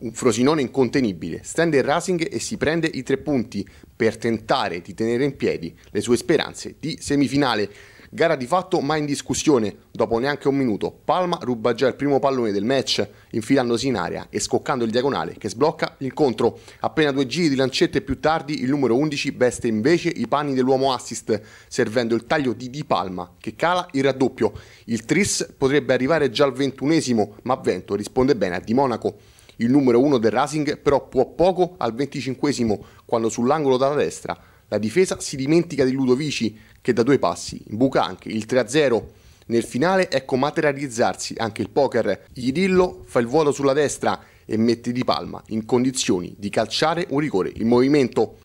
Un Frosinone incontenibile, stende il Racing e si prende i tre punti per tentare di tenere in piedi le sue speranze di semifinale. Gara di fatto ma in discussione, dopo neanche un minuto. Palma ruba già il primo pallone del match, infilandosi in area e scoccando il diagonale che sblocca l'incontro. Appena due giri di lancette più tardi, il numero 11 veste invece i panni dell'uomo assist, servendo il taglio di Di Palma, che cala il raddoppio. Il tris potrebbe arrivare già al ventunesimo, ma Vento risponde bene a Di Monaco il numero 1 del Racing, però può poco al 25 quando sull'angolo dalla destra la difesa si dimentica di Ludovici che da due passi imbuca anche il 3-0. Nel finale ecco materializzarsi anche il poker. Irillo fa il vuoto sulla destra e mette di palma in condizioni di calciare un rigore in movimento.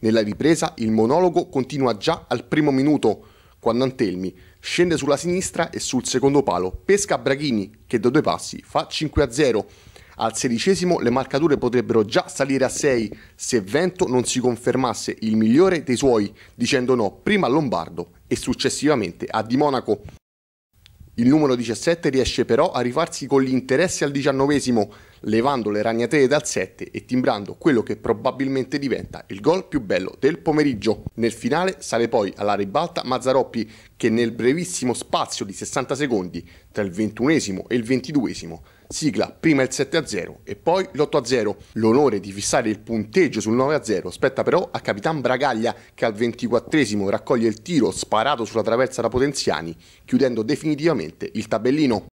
Nella ripresa il monologo continua già al primo minuto, quando Antelmi scende sulla sinistra e sul secondo palo pesca Braghini che da due passi fa 5-0. Al sedicesimo le marcature potrebbero già salire a 6 se Vento non si confermasse il migliore dei suoi, dicendo no prima a Lombardo e successivamente a Di Monaco. Il numero 17 riesce però a rifarsi con gli interessi al diciannovesimo, levando le ragnatele dal 7 e timbrando quello che probabilmente diventa il gol più bello del pomeriggio. Nel finale sale poi alla ribalta Mazzaroppi che nel brevissimo spazio di 60 secondi tra il ventunesimo e il ventiduesimo sigla prima il 7-0 e poi l'8-0. L'onore di fissare il punteggio sul 9-0 spetta però a Capitan Bragaglia che al 24 raccoglie il tiro sparato sulla traversa da Potenziani, chiudendo definitivamente il tabellino.